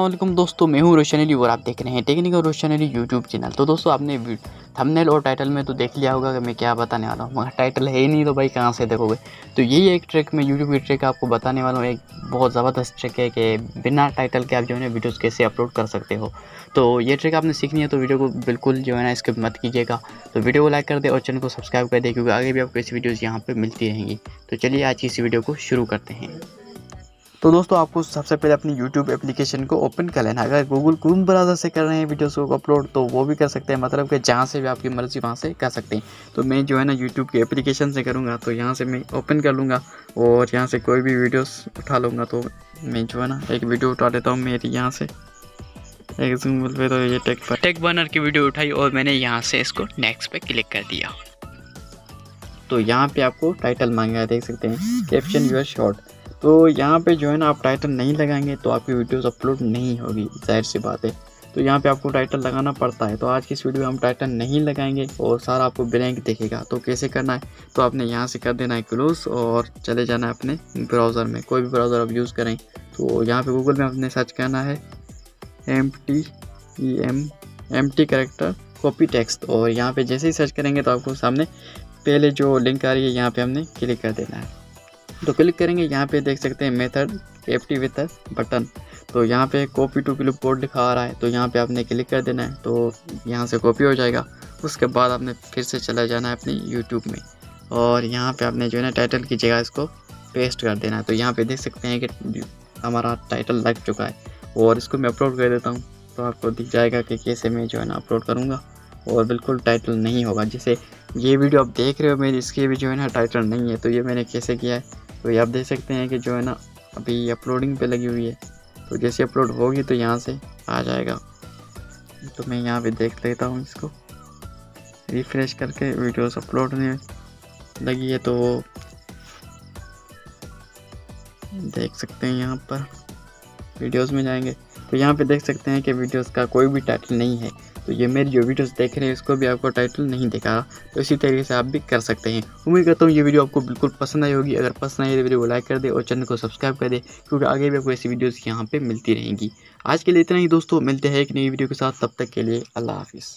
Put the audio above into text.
वालेकुम दोस्तों, मैं हूँ रोशन अली और आप देख रहे हैं technical Roshan Ali YouTube channel तो दोस्तों, आपने थंबनेल और टाइटल में तो देख लिया होगा कि मैं क्या बताने वाला हूँ। मगर टाइटल है ही नहीं तो भाई कहाँ से देखोगे? तो यही एक ट्रिक मैं यूट्यूब की ट्रिक आपको बताने वाला हूँ। एक बहुत ज़बरदस्त ट्रिक है कि बिना टाइटल के आप जो है ना वीडियोज़ कैसे अपलोड कर सकते हो। तो ये ट्रिक आपने सीखनी है तो वीडियो को बिल्कुल जो है ना इसके मत कीजिएगा। तो वीडियो को लाइक कर दे और चैनल को सब्सक्राइब कर दे, क्योंकि आगे भी आपको ऐसी वीडियोज़ यहाँ पर मिलती रहेंगी। तो चलिए आज की इस वीडियो को शुरू करते हैं। तो दोस्तों, आपको सबसे पहले अपनी यूट्यूब एप्लीकेशन को ओपन कर लेना अगर गूगल क्रोम ब्राउज़र से कर रहे हैं वीडियोस को अपलोड तो वो भी कर सकते हैं। मतलब कि जहाँ से भी आपकी मर्ज़ी, वहाँ से कर सकते हैं। तो मैं जो है ना यूट्यूब की एप्लीकेशन से करूँगा तो यहाँ से मैं ओपन कर लूँगा और यहाँ से कोई भी वीडियोस उठा लूँगा तो मैं जो है ना एक वीडियो उठा लेता हूँ मेरी यहाँ से। एग्ज़ाम्पल पे तो ये टेक टेक बर्नर की वीडियो उठाई और मैंने यहाँ से इसको नेक्स्ट पे क्लिक कर दिया। तो यहाँ पे आपको टाइटल मांगा देख सकते हैं। कैप्शन यूर शॉर्ट तो यहाँ पे जो है ना, आप टाइटल नहीं लगाएँगे तो आपकी वीडियोस अपलोड नहीं होगी, ज़ाहिर सी बात है। तो यहाँ पे आपको टाइटल लगाना पड़ता है तो आज की इस वीडियो में हम टाइटल नहीं लगाएँगे और सारा आपको ब्लैंक दिखेगा। तो कैसे करना है? तो आपने यहाँ से कर देना है क्लोज और चले जाना है अपने ब्राउज़र में, कोई भी ब्राउज़र आप यूज़ करें। तो यहाँ पे गूगल में आपने सर्च करना है M T E M M T character copy text और यहाँ पे जैसे ही सर्च करेंगे तो आपको सामने पहले जो लिंक आ रही है, यहाँ पे हमने क्लिक कर देना है। तो क्लिक करेंगे, यहाँ पे देख सकते हैं मेथड एफ्टी विथ बटन तो यहाँ पे कॉपी टू क्लिप लिखा आ रहा है तो यहाँ पे आपने क्लिक कर देना है तो यहाँ से कॉपी हो जाएगा. उसके बाद आपने फिर से चला जाना है अपनी यूट्यूब में. और यहाँ पे आपने जो है ना टाइटल की जगह इसको पेस्ट कर देना है. तो यहाँ पे देख सकते हैं कि हमारा टाइटल लग चुका है. और इसको मैं अपलोड कर देता हूँ तो आपको दिख जाएगा कि कैसे मैं जो है ना अपलोड करूँगा. और बिल्कुल टाइटल नहीं होगा. जैसे ये वीडियो आप देख रहे हो मेरी, इसके भी जो है ना टाइटल नहीं है तो ये मैंने कैसे किया है? तो ये आप देख सकते हैं कि जो है ना, अभी अपलोडिंग पे लगी हुई है। तो जैसे अपलोड होगी तो यहाँ से आ जाएगा। तो मैं यहाँ पे देख लेता हूँ इसको। रिफ्रेश करके वीडियोस अपलोड होने लगी है तो देख सकते हैं यहाँ पर। वीडियोस में जाएँगे। तो यहाँ पे देख सकते हैं कि वीडियोस का कोई भी टाइटल नहीं है। तो ये मेरी जो वीडियोस देख रहे हैं उसको भी आपको टाइटल नहीं देखा। तो इसी तरीके से आप भी कर सकते हैं। उम्मीद करता हूँ ये वीडियो आपको बिल्कुल पसंद आई होगी। अगर पसंद आई तो वीडियो को लाइक कर दे और चैनल को सब्सक्राइब कर दे, क्योंकि आगे भी आपको ऐसी वीडियोज़ यहाँ पर मिलती रहेंगी। आज के लिए इतना ही दोस्तों, मिलते हैं एक नई वीडियो के साथ। तब तक के लिए अल्लाह हाफिज़।